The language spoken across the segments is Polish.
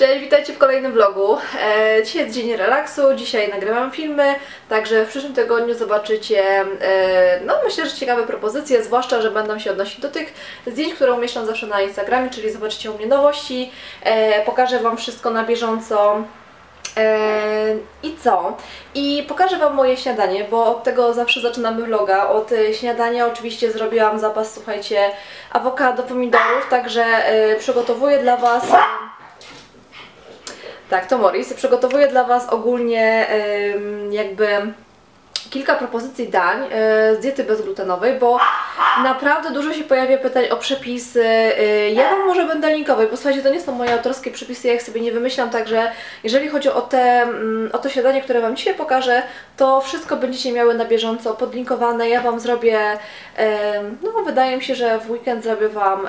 Cześć, witajcie w kolejnym vlogu. E, dzisiaj jest dzień relaksu, dzisiaj nagrywam filmy, także w przyszłym tygodniu zobaczycie, e, no myślę, że ciekawe propozycje, zwłaszcza, że będą się odnosić do tych zdjęć, które umieszczam zawsze na Instagramie, czyli zobaczycie u mnie nowości, e, pokażę Wam wszystko na bieżąco. I co? I pokażę Wam moje śniadanie, bo od tego zawsze zaczynamy vloga. Od śniadania oczywiście zrobiłam zapas, słuchajcie, awokado, pomidorów, także przygotowuję dla Was... Tak, to Morris. Przygotowuję dla Was ogólnie jakby kilka propozycji dań e, z diety bezglutenowej, bo naprawdę dużo się pojawia pytań o przepisy. E, Ja Wam może będę linkować, bo słuchajcie, to nie są moje autorskie przepisy, ja ich sobie nie wymyślam, także jeżeli chodzi o, te, mm, o to śniadanie, które Wam dzisiaj pokażę, to wszystko będziecie miały na bieżąco podlinkowane. Ja Wam zrobię, no wydaje mi się, że w weekend zrobię Wam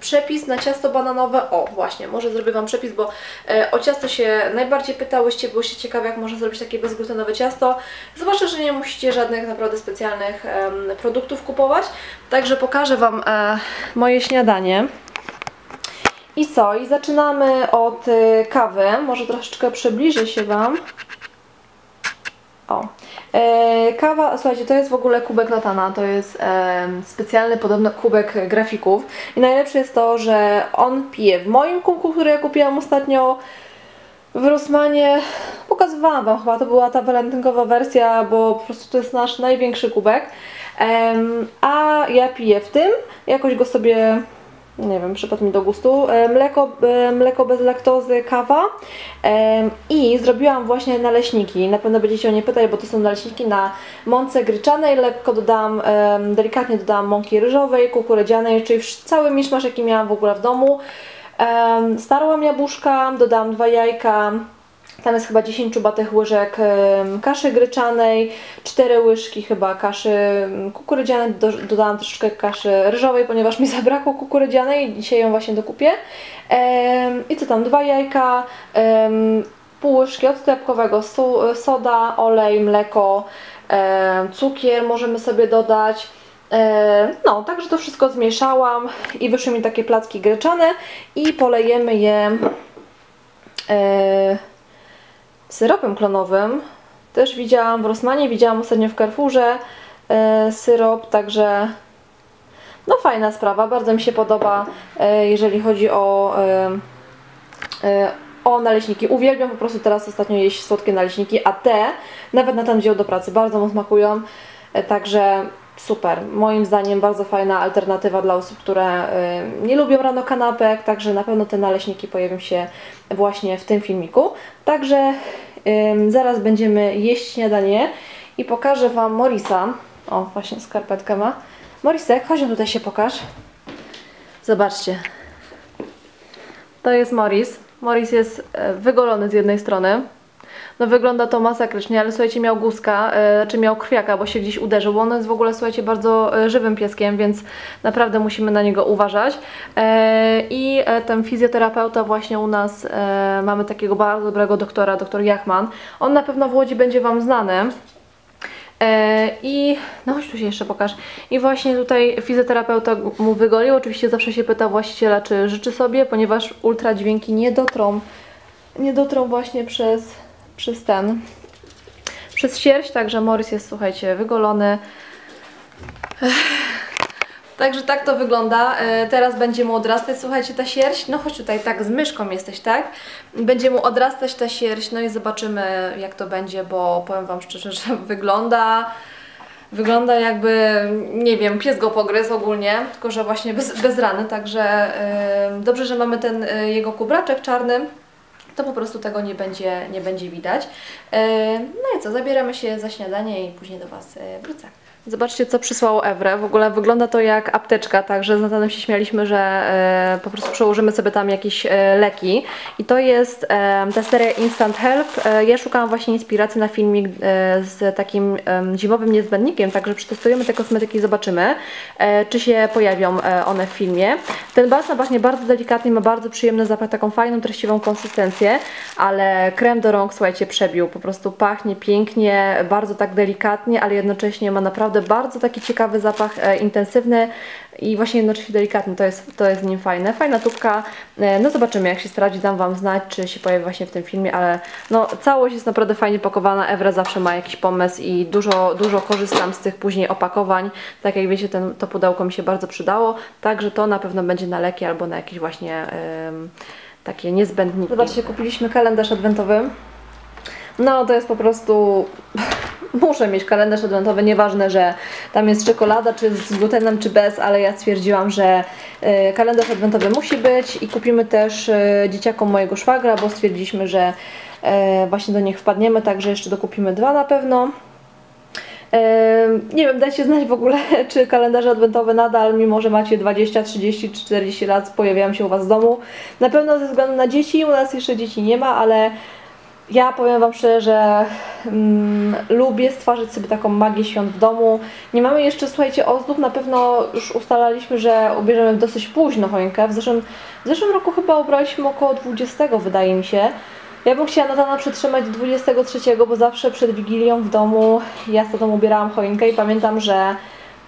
przepis na ciasto bananowe. O, właśnie, może zrobię Wam przepis, bo e, o ciasto się najbardziej pytałyście, byłyście ciekawe, jak można zrobić takie bezglutenowe ciasto. Zwłaszcza, że nie musicie żadnych naprawdę specjalnych em, produktów kupować. Także pokażę Wam e, moje śniadanie. I co? I zaczynamy od e, kawy. Może troszeczkę przybliżę się Wam. O. E, kawa, słuchajcie, to jest w ogóle kubek Latana, to jest e, specjalny podobno kubek grafików i najlepsze jest to, że on pije w moim kubku, który ja kupiłam ostatnio w Rossmanie, pokazywałam Wam chyba, to była ta walentynkowa wersja, bo po prostu to jest nasz największy kubek, a ja piję w tym, jakoś go sobie nie wiem, przypadł mi do gustu, e, mleko, e, mleko bez laktozy, kawa. I zrobiłam właśnie naleśniki, na pewno będziecie o nie pytać, bo to są naleśniki na mące gryczanej, lekko dodałam, delikatnie dodałam mąki ryżowej, kukurydzianej, czyli cały miszmasz jaki miałam w ogóle w domu. Starłam jabłuszka, dodałam dwa jajka, tam jest chyba 10 czubatych łyżek kaszy gryczanej, 4 łyżki chyba kaszy kukurydzianej, do, dodałam troszeczkę kaszy ryżowej, ponieważ mi zabrakło kukurydzianej i dzisiaj ją właśnie dokupię. I co tam, dwa jajka, pół łyżki su- soda, olej, mleko, cukier możemy sobie dodać. No, także to wszystko zmieszałam i wyszły mi takie placki gryczane i polejemy je e, syropem klonowym. Też widziałam w Rossmanie, widziałam ostatnio w Carrefourze e, syrop, także no fajna sprawa, bardzo mi się podoba, e, jeżeli chodzi o, e, e, o naleśniki. Uwielbiam po prostu teraz ostatnio jeść słodkie naleśniki, a te nawet na ten dział do pracy bardzo mi smakują, także super. Moim zdaniem bardzo fajna alternatywa dla osób, które e, nie lubią rano kanapek, także na pewno te naleśniki pojawią się właśnie w tym filmiku. Także zaraz będziemy jeść śniadanie i pokażę Wam Morisa. O, właśnie skarpetkę ma. Morisek, chodź tutaj się pokaż. Zobaczcie. To jest Morris. Morris jest e, wygolony z jednej strony. No wygląda to masakrycznie, ale słuchajcie, miał guska, e, czy miał krwiaka, bo się gdzieś uderzył, bo on jest w ogóle, słuchajcie, bardzo e, żywym pieskiem, więc naprawdę musimy na niego uważać. E, I ten fizjoterapeuta właśnie u nas, mamy takiego bardzo dobrego doktora, doktor Jachman. On na pewno w Łodzi będzie Wam znany. I no chodź tu się jeszcze pokaż. I właśnie tutaj fizjoterapeuta mu wygolił. Oczywiście zawsze się pyta właściciela, czy życzy sobie, ponieważ ultradźwięki nie dotrą, nie dotrą właśnie przez, przez ten, przez sierść, także Morris jest, słuchajcie, wygolony. Także tak to wygląda. E, Teraz będzie mu odrastać, słuchajcie, ta sierść. No chodź tutaj, tak, z myszką jesteś, tak? Będzie mu odrastać ta sierść, no i zobaczymy jak to będzie, bo powiem Wam szczerze, że wygląda... Wygląda jakby, nie wiem, pies go pogryzł ogólnie, tylko że właśnie bez, bez rany, także e, dobrze, że mamy ten e, jego kubraczek czarny, to po prostu tego nie będzie, nie będzie widać. E, No i co, zabieramy się za śniadanie i później do Was e, wrócę. Zobaczcie, co przysłało Ewre. W ogóle wygląda to jak apteczka, także z Natanem się śmialiśmy, że e, po prostu przełożymy sobie tam jakieś e, leki. I to jest e, ta seria Instant Help. Ja szukałam właśnie inspiracji na filmik z takim zimowym niezbędnikiem, także przetestujemy te kosmetyki i zobaczymy, czy się pojawią one w filmie. Ten balsam pachnie bardzo delikatnie, ma bardzo przyjemny zapach, taką fajną, treściwą konsystencję, ale krem do rąk, słuchajcie, przebił. Po prostu pachnie pięknie, bardzo tak delikatnie, ale jednocześnie ma naprawdę naprawdę bardzo taki ciekawy zapach, e, intensywny i właśnie jednocześnie delikatny, to jest, to jest w nim fajne. Fajna tubka, e, no zobaczymy jak się sprawdzi, dam Wam znać, czy się pojawi właśnie w tym filmie, ale no całość jest naprawdę fajnie pakowana, Ewra zawsze ma jakiś pomysł i dużo, dużo korzystam z tych później opakowań, tak jak wiecie, ten, to pudełko mi się bardzo przydało, także to na pewno będzie na leki albo na jakieś właśnie takie niezbędniki. Zobaczcie, kupiliśmy kalendarz adwentowy, no to jest po prostu muszę mieć kalendarz adwentowy, nieważne, że tam jest czekolada, czy z glutenem, czy bez, ale ja stwierdziłam, że y, kalendarz adwentowy musi być i kupimy też y, dzieciakom mojego szwagra, bo stwierdziliśmy, że y, właśnie do nich wpadniemy, także jeszcze dokupimy dwa na pewno. Nie wiem, dajcie znać w ogóle, czy kalendarze adwentowe nadal, mimo że macie 20, 30 czy 40 lat, pojawiają się u Was w domu. Na pewno ze względu na dzieci, u nas jeszcze dzieci nie ma, ale ja powiem Wam szczerze, że mm, lubię stworzyć sobie taką magię świąt w domu. Nie mamy jeszcze, słuchajcie, ozdób. Na pewno już ustalaliśmy, że ubierzemy dosyć późno choinkę. W zeszłym, w zeszłym roku chyba ubraliśmy około 20, wydaje mi się. Ja bym chciała Natana przetrzymać do 23, bo zawsze przed Wigilią w domu ja z tatą ubierałam choinkę i pamiętam, że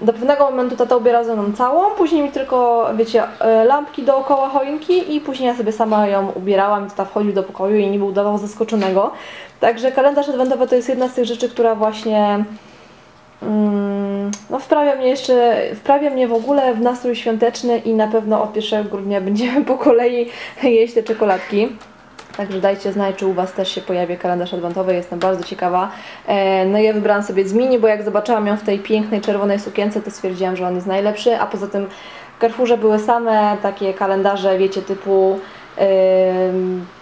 do pewnego momentu tata ubierał ze mną całą, później mi tylko, wiecie, e, lampki dookoła choinki i później ja sobie sama ją ubierałam i tata wchodził do pokoju i nie był udawał zaskoczonego. Także kalendarz adwentowy to jest jedna z tych rzeczy, która właśnie mm, no, wprawia mnie jeszcze, wprawia mnie w ogóle w nastrój świąteczny i na pewno od 1 grudnia będziemy po kolei jeść te czekoladki. Także dajcie znać, czy u Was też się pojawi kalendarz adwentowy, jestem bardzo ciekawa. E, no ja wybrałam sobie z mini, bo jak zobaczyłam ją w tej pięknej czerwonej sukience, to stwierdziłam, że on jest najlepszy, a poza tym w Carrefourze były same takie kalendarze, wiecie, typu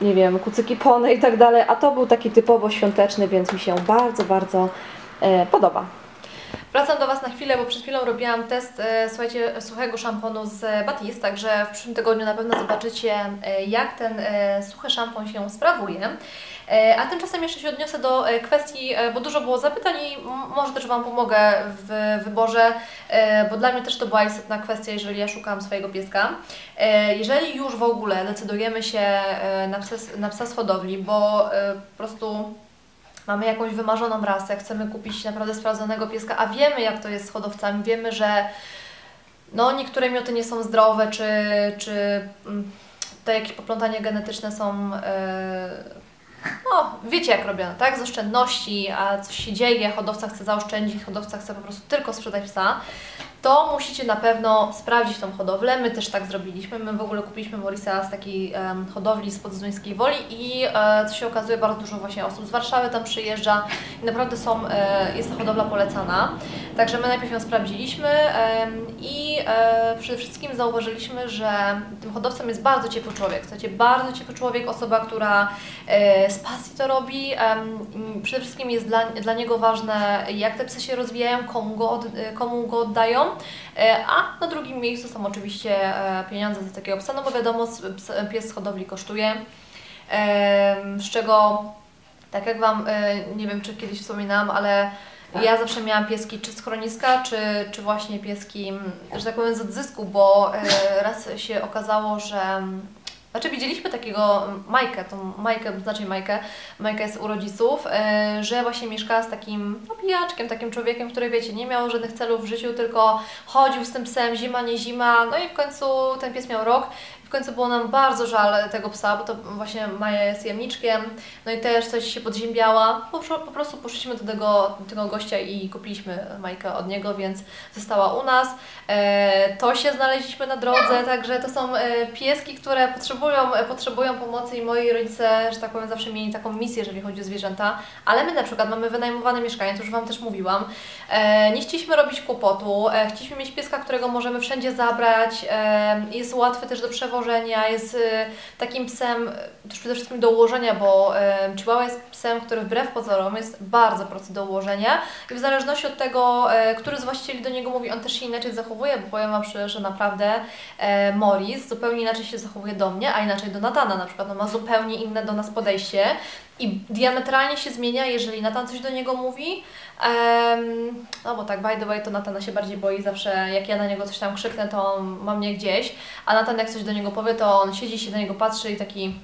nie wiem, kucyki pony i tak dalej, a to był taki typowo świąteczny, więc mi się bardzo, bardzo e, podoba. Wracam do Was na chwilę, bo przed chwilą robiłam test, e, słuchajcie, suchego szamponu z Batiste, także w przyszłym tygodniu na pewno zobaczycie, e, jak ten e, suchy szampon się sprawuje. A tymczasem jeszcze się odniosę do kwestii, bo dużo było zapytań i może też Wam pomogę w wyborze, bo dla mnie też to była istotna kwestia, jeżeli ja szukałam swojego pieska. Jeżeli już w ogóle decydujemy się na psa, na psa z hodowli, bo po prostu mamy jakąś wymarzoną rasę, chcemy kupić naprawdę sprawdzonego pieska, a wiemy jak to jest z hodowcami, wiemy, że no, niektóre mioty nie są zdrowe, czy, czy mm, te jakieś poplątania genetyczne są, yy, no wiecie jak robione, tak? Z oszczędności, a coś się dzieje, hodowca chce zaoszczędzić, hodowca chce po prostu tylko sprzedać psa, to musicie na pewno sprawdzić tą hodowlę. My też tak zrobiliśmy. My w ogóle kupiliśmy Morisa z takiej um, hodowli z Podzduńskiej Woli i e, co się okazuje, bardzo dużo właśnie osób z Warszawy tam przyjeżdża i naprawdę są, e, jest ta hodowla polecana. Także my najpierw ją sprawdziliśmy e, i przede wszystkim zauważyliśmy, że tym hodowcą jest bardzo ciepły człowiek. Słuchajcie, bardzo ciepły człowiek, osoba, która e, z pasji to robi. przede wszystkim jest dla, dla niego ważne, jak te psy się rozwijają, komu go, od, komu go oddają. E, a na drugim miejscu są oczywiście e, pieniądze za takiego psa, no bo wiadomo, pies z hodowli kosztuje, z czego, tak jak Wam, e, nie wiem czy kiedyś wspominałam, ale ja zawsze miałam pieski czy z chroniska, czy, czy właśnie pieski, że tak powiem, z odzysku, bo raz się okazało, że znaczy widzieliśmy takiego Majkę, tą Majkę, znaczy Majkę, Majkę jest u rodziców, yy, że właśnie mieszkała z takim no, pijaczkiem, takim człowiekiem, który wiecie, nie miał żadnych celów w życiu, tylko chodził z tym psem, zima, nie zima, no i w końcu ten pies miał rok końcu było nam bardzo żal tego psa, bo to właśnie Maja jest jamniczkiem, no i też coś się podziębiała. Po, po prostu poszliśmy do tego, do tego gościa i kupiliśmy Majkę od niego, więc została u nas. E, to się znaleźliśmy na drodze, także to są e, pieski, które potrzebują, e, potrzebują pomocy i moi rodzice, że tak powiem, zawsze mieli taką misję, jeżeli chodzi o zwierzęta, ale my na przykład mamy wynajmowane mieszkanie, to już Wam też mówiłam. E, nie chcieliśmy robić kłopotu, e, chcieliśmy mieć pieska, którego możemy wszędzie zabrać, e, jest łatwy też do przewożenia, przewożenia, jest y, takim psem też przede wszystkim do ułożenia, bo Chihuahua jest psem, który wbrew pozorom jest bardzo prosty do ułożenia i w zależności od tego, który z właścicieli do niego mówi, on też się inaczej zachowuje, bo powiem Wam szczerze, że naprawdę e, Morris zupełnie inaczej się zachowuje do mnie, a inaczej do Natana. Na przykład, on ma zupełnie inne do nas podejście i diametralnie się zmienia, jeżeli Natan coś do niego mówi, Um, no bo tak, by the way, to Natana się bardziej boi zawsze, jak ja na niego coś tam krzyknę, to on ma mnie gdzieś, a Natan jak coś do niego powie, to on siedzi się do niego patrzy i taki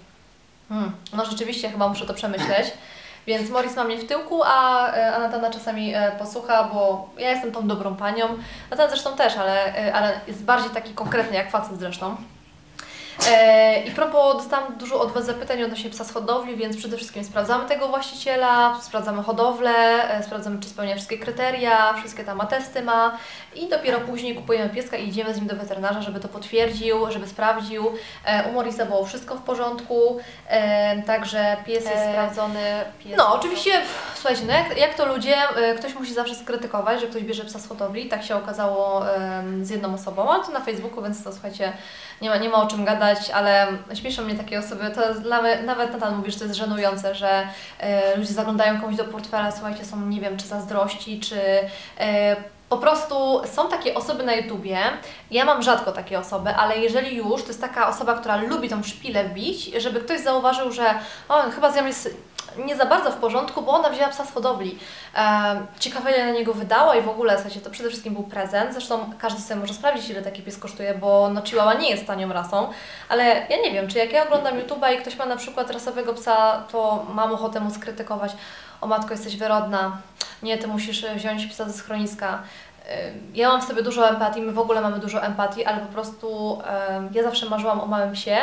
hmm, no rzeczywiście chyba muszę to przemyśleć. Więc Morris ma mnie w tyłku, a, e, a Natana czasami e, posłucha, bo ja jestem tą dobrą panią. Natan zresztą też, ale, e, ale jest bardziej taki konkretny jak facet zresztą. E, I propos, dostałam dużo od Was zapytań odnośnie psa z hodowli, więc przede wszystkim sprawdzamy tego właściciela, sprawdzamy hodowlę, e, sprawdzamy czy spełnia wszystkie kryteria, wszystkie tam atesty ma i dopiero później kupujemy pieska i idziemy z nim do weterynarza, żeby to potwierdził, żeby sprawdził. E, U Morisa było wszystko w porządku, e, także pies jest E, sprawdzony. pies no oczywiście, słuchajcie, no jak, jak to ludzie, e, ktoś musi zawsze skrytykować, że ktoś bierze psa z hodowli, tak się okazało z jedną osobą, ale to na Facebooku, więc to słuchajcie, nie ma, nie ma o czym gadać, ale śmieszą mnie takie osoby, to dla mnie, nawet Natan mówi, że to jest żenujące, że e, ludzie zaglądają komuś do portfela, słuchajcie, są nie wiem, czy zazdrości, czy e, po prostu są takie osoby na YouTubie, ja mam rzadko takie osoby, ale jeżeli już, to jest taka osoba, która lubi tą szpilę wbić, żeby ktoś zauważył, że o, chyba z nią jest nie za bardzo w porządku, bo ona wzięła psa z hodowli. E, ciekawe ile na niego wydała i w ogóle, słuchajcie, to przede wszystkim był prezent. Zresztą każdy sobie może sprawdzić, ile taki pies kosztuje, bo no Chihuahua nie jest tanią rasą, ale ja nie wiem, czy jak ja oglądam YouTube'a i ktoś ma na przykład rasowego psa, to mam ochotę mu skrytykować. O matko, jesteś wyrodna. Nie, ty musisz wziąć psa ze schroniska. E, Ja mam w sobie dużo empatii, my w ogóle mamy dużo empatii, ale po prostu e, ja zawsze marzyłam o małym psie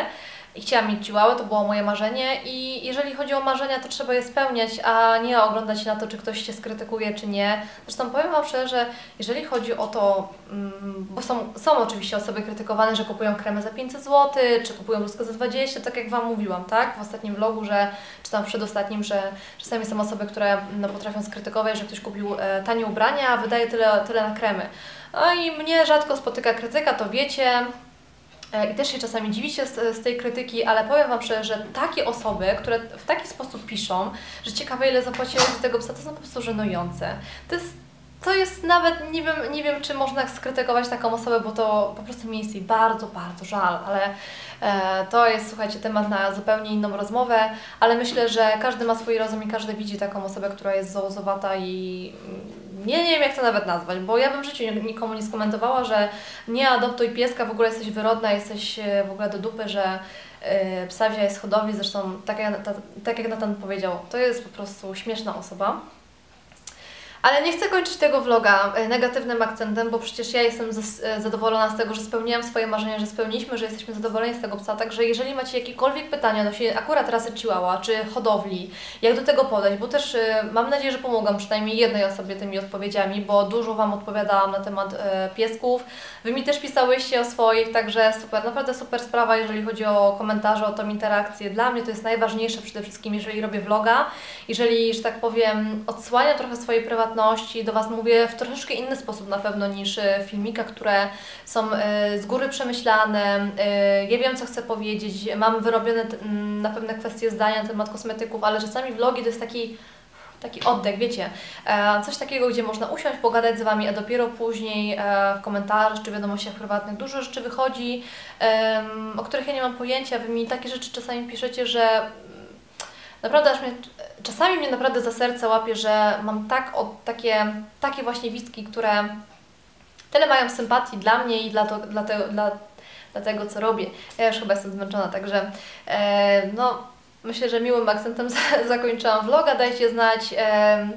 i chciałam mieć chihuahua, to było moje marzenie i jeżeli chodzi o marzenia, to trzeba je spełniać, a nie oglądać się na to, czy ktoś Cię skrytykuje, czy nie. Zresztą powiem Wam szczerze, że jeżeli chodzi o to, mm, bo są, są oczywiście osoby krytykowane, że kupują kremę za 500 zł, czy kupują bluzkę za 20, tak jak Wam mówiłam, tak? W ostatnim vlogu, że, czy tam przedostatnim, że czasami są osoby, które no, potrafią skrytykować, że ktoś kupił e, tanie ubrania, a wydaje tyle, tyle na kremy. No i mnie rzadko spotyka krytyka, to wiecie, I też się czasami dziwicie z, z tej krytyki, ale powiem Wam szczerze, że takie osoby, które w taki sposób piszą, że ciekawe ile zapłaciłeś za tego psa, to są po prostu żenujące. To jest, to jest nawet, nie wiem, nie wiem czy można skrytykować taką osobę, bo to po prostu mi jest jej bardzo, bardzo żal, ale e, to jest, słuchajcie, temat na zupełnie inną rozmowę, ale myślę, że każdy ma swój rozum i każdy widzi taką osobę, która jest zołzowata i nie, nie wiem jak to nawet nazwać, bo ja bym w życiu nikomu nie skomentowała, że nie adoptuj pieska, w ogóle jesteś wyrodna, jesteś e, w ogóle do dupy, że e, psa z hodowli, zresztą tak jak, ta, tak jak Natan powiedział, to jest po prostu śmieszna osoba. Ale nie chcę kończyć tego vloga e, negatywnym akcentem, bo przecież ja jestem e, zadowolona z tego, że spełniłam swoje marzenia, że spełniliśmy, że jesteśmy zadowoleni z tego psa. Także jeżeli macie jakiekolwiek pytania odnośnie akurat rasy Chihuahua czy hodowli, jak do tego podejść, bo też e, mam nadzieję, że pomogłam przynajmniej jednej osobie tymi odpowiedziami, bo dużo Wam odpowiadałam na temat piesków. Wy mi też pisałyście o swoich, także super, naprawdę super sprawa, jeżeli chodzi o komentarze, o tą interakcję. Dla mnie to jest najważniejsze przede wszystkim, jeżeli robię vloga, jeżeli, że tak powiem, odsłaniam trochę swojej prywatności, do Was mówię w troszeczkę inny sposób na pewno niż e, w filmikach, które są e, z góry przemyślane. E, Ja wiem, co chcę powiedzieć, mam wyrobione t- m, na pewne kwestie zdania na temat kosmetyków, ale czasami vlogi to jest taki taki oddech, wiecie, e, coś takiego, gdzie można usiąść, pogadać z Wami, a dopiero później e, w komentarzach czy wiadomościach prywatnych dużo rzeczy wychodzi, o których ja nie mam pojęcia. Wy mi takie rzeczy czasami piszecie, że mm, naprawdę aż mnie, czasami mnie naprawdę za serce łapie, że mam tak o, takie, takie właśnie wistki, które tyle mają sympatii dla mnie i dla, to, dla, te, dla, dla tego, co robię. Ja już chyba jestem zmęczona, także e, no Myślę, że miłym akcentem za- zakończyłam vloga. Dajcie znać,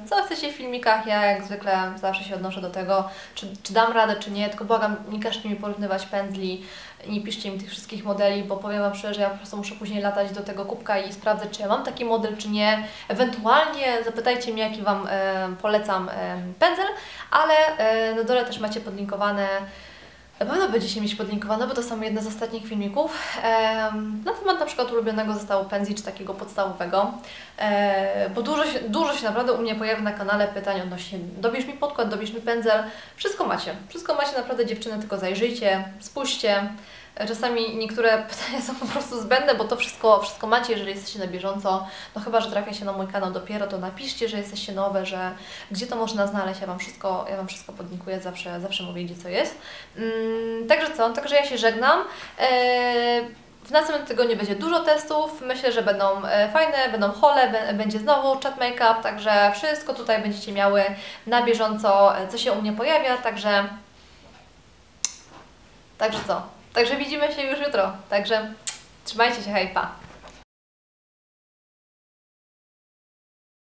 co chcecie w filmikach. Ja jak zwykle zawsze się odnoszę do tego, czy, czy dam radę, czy nie. Tylko błagam, nie każcie mi porównywać pędzli, nie piszcie mi tych wszystkich modeli, bo powiem Wam szczerze, ja po prostu muszę później latać do tego kubka i sprawdzać, czy ja mam taki model, czy nie. Ewentualnie zapytajcie mnie, jaki Wam polecam pędzel, ale e, na dole też macie podlinkowane na pewno będziecie mieć podlinkowane, bo to są jedne z ostatnich filmików. Na temat na przykład ulubionego zestawu pędzli, czy takiego podstawowego. E, bo dużo się, dużo się naprawdę u mnie pojawi na kanale pytań odnośnie dobierz mi podkład, dobierz mi pędzel. Wszystko macie. Wszystko macie naprawdę dziewczyny, tylko zajrzyjcie, spójrzcie. Czasami niektóre pytania są po prostu zbędne, bo to wszystko, wszystko macie, jeżeli jesteście na bieżąco. No chyba, że trafia się na mój kanał dopiero, to napiszcie, że jesteście nowe, że gdzie to można znaleźć. Ja Wam wszystko, ja wam wszystko podlinkuję, zawsze, zawsze mówię, gdzie co jest. Mm, także co? Także ja się żegnam. E, w następnym tygodniu będzie dużo testów. Myślę, że będą e, fajne, będą hole, będzie znowu chat make-up, także wszystko tutaj będziecie miały na bieżąco, e, co się u mnie pojawia, także Także co? Także widzimy się już jutro. Także trzymajcie się, hej, pa!